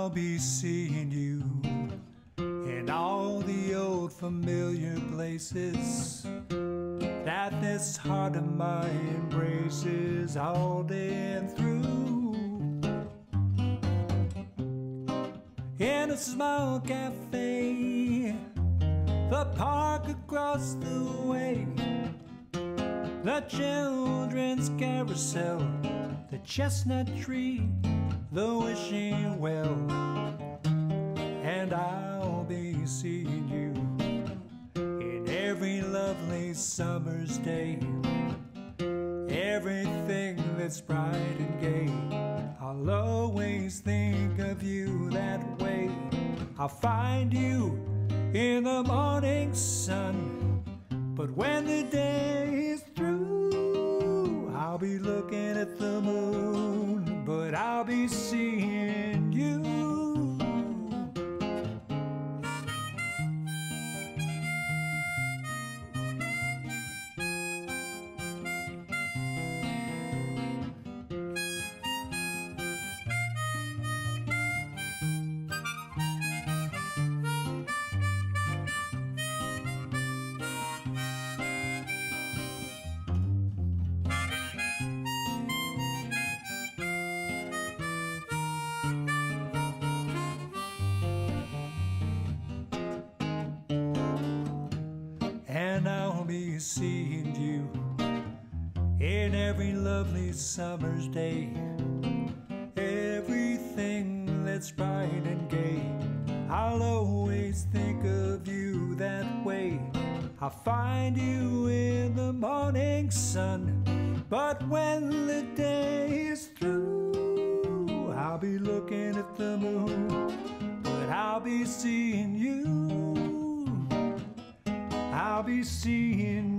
I'll be seeing you in all the old familiar places that this heart of mine embraces all day and through. In a small cafe, the park across the way, the children's carousel, the chestnut tree, the wishing well, and I'll be seeing you in every lovely summer's day. Everything that's bright and gay, I'll always think of you that way. I'll find you in the morning sun, seeing you in every lovely summer's day. Everything that's bright and gay, I'll always think of you that way. I'll find you in the morning sun, but when the day is through, I'll be looking at the moon, but I'll be seeing you. I'll be seeing